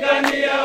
Capitania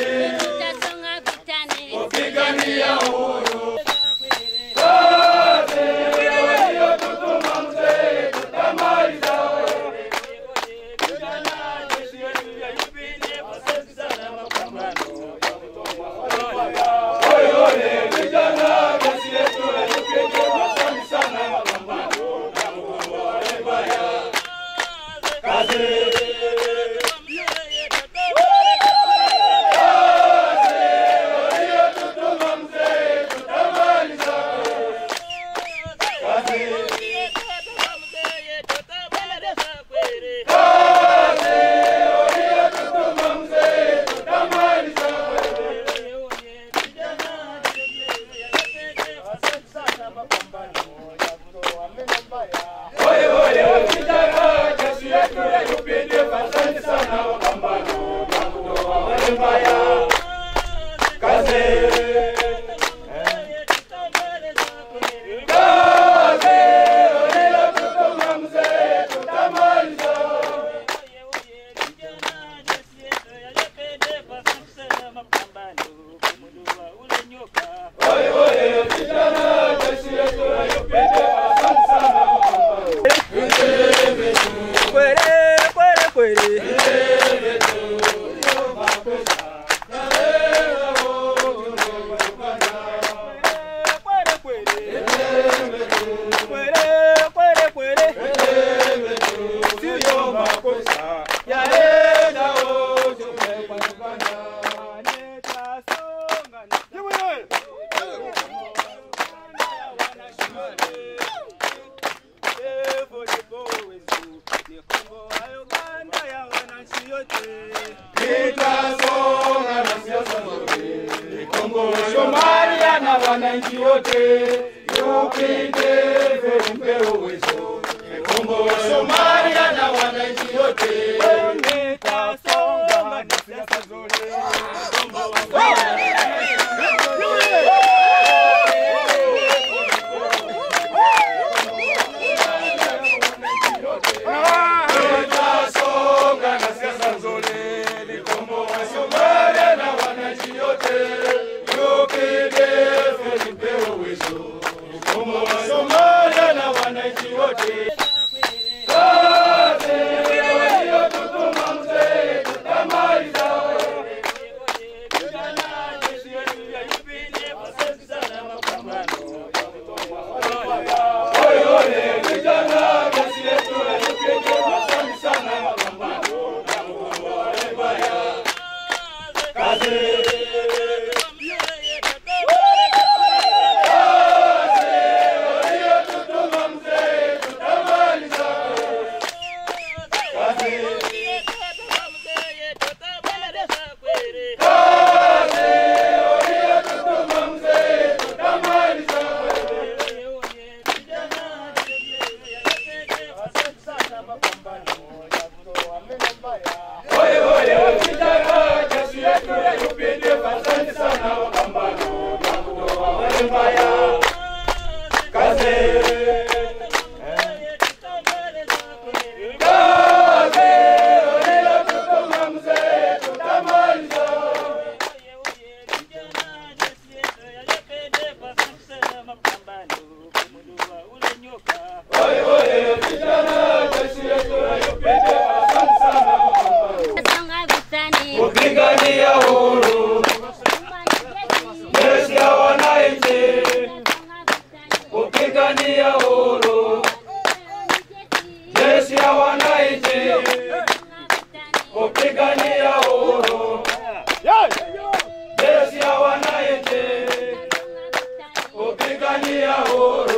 Oi, oi, oi. nchi yote, upige vipembe uwezo you. Daniel Ouro.